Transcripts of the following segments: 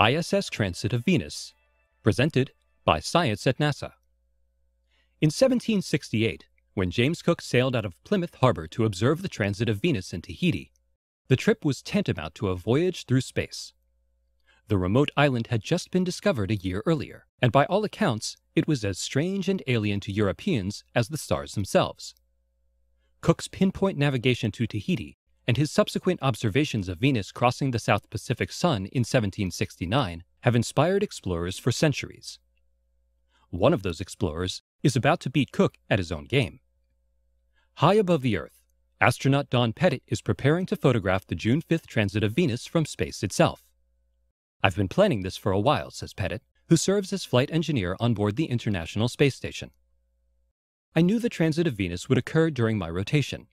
ISS Transit of Venus, presented by Science at NASA. In 1768, when James Cook sailed out of Plymouth Harbor to observe the transit of Venus in Tahiti, the trip was tantamount to a voyage through space. The remote island had just been discovered a year earlier, and by all accounts, it was as strange and alien to Europeans as the stars themselves. Cook's pinpoint navigation to Tahiti and his subsequent observations of Venus crossing the South Pacific Sun in 1769 have inspired explorers for centuries. One of those explorers is about to beat Cook at his own game. High above the Earth, astronaut Don Pettit is preparing to photograph the June 5th transit of Venus from space itself. I've been planning this for a while, says Pettit, who serves as flight engineer on board the International Space Station. I knew the transit of Venus would occur during my rotation,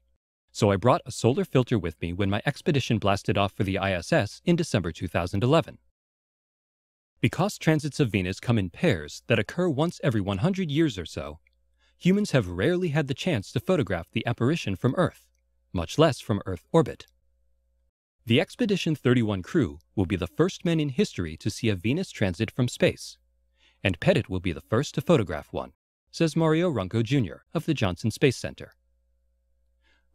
so I brought a solar filter with me when my expedition blasted off for the ISS in December 2011. Because transits of Venus come in pairs that occur once every 100 years or so, humans have rarely had the chance to photograph the apparition from Earth, much less from Earth orbit. The Expedition 31 crew will be the first men in history to see a Venus transit from space, and Pettit will be the first to photograph one, says Mario Runco Jr. of the Johnson Space Center.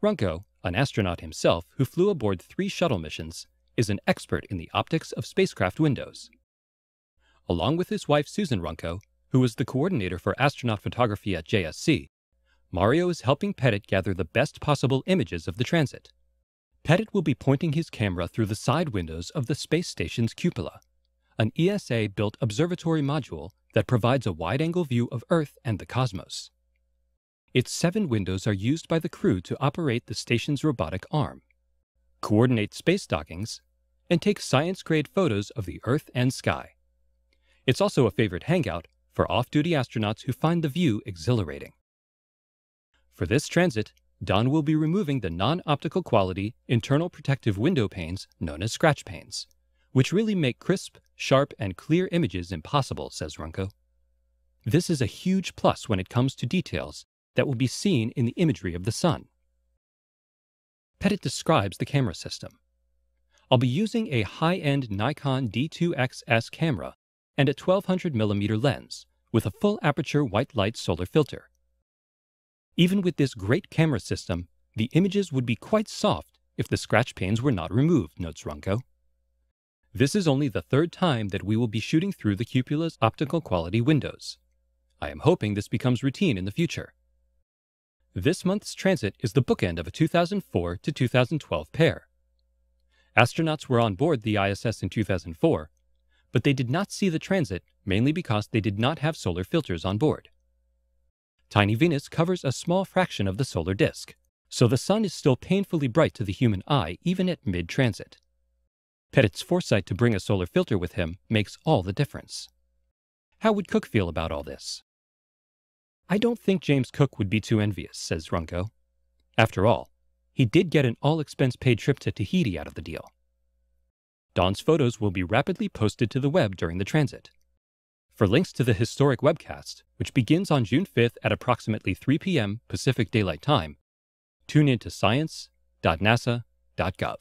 Runco, an astronaut himself who flew aboard three shuttle missions, is an expert in the optics of spacecraft windows. Along with his wife Susan Runco, who was the coordinator for astronaut photography at JSC, Mario is helping Pettit gather the best possible images of the transit. Pettit will be pointing his camera through the side windows of the space station's cupola, an ESA built observatory module that provides a wide angle view of Earth and the cosmos. Its seven windows are used by the crew to operate the station's robotic arm, coordinate space dockings, and take science grade photos of the Earth and sky. It's also a favorite hangout for off duty astronauts who find the view exhilarating. For this transit, Don will be removing the non optical quality internal protective window panes known as scratch panes, which really make crisp, sharp, and clear images impossible, says Runco. This is a huge plus when it comes to details that will be seen in the imagery of the sun. Pettit describes the camera system. I'll be using a high-end Nikon D2XS camera and a 1200mm lens with a full aperture white light solar filter. Even with this great camera system, the images would be quite soft if the scratch panes were not removed, notes Runco. This is only the third time that we will be shooting through the cupola's optical quality windows. I am hoping this becomes routine in the future. This month's transit is the bookend of a 2004 to 2012 pair. Astronauts were on board the ISS in 2004, but they did not see the transit mainly because they did not have solar filters on board. Tiny Venus covers a small fraction of the solar disk, so the sun is still painfully bright to the human eye even at mid-transit. Pettit's foresight to bring a solar filter with him makes all the difference. How would Cook feel about all this? I don't think James Cook would be too envious, says Runco. After all, he did get an all expense paid trip to Tahiti out of the deal. Don's photos will be rapidly posted to the web during the transit. For links to the historic webcast, which begins on June 5th at approximately 3 p.m. Pacific Daylight Time, tune in to science.nasa.gov.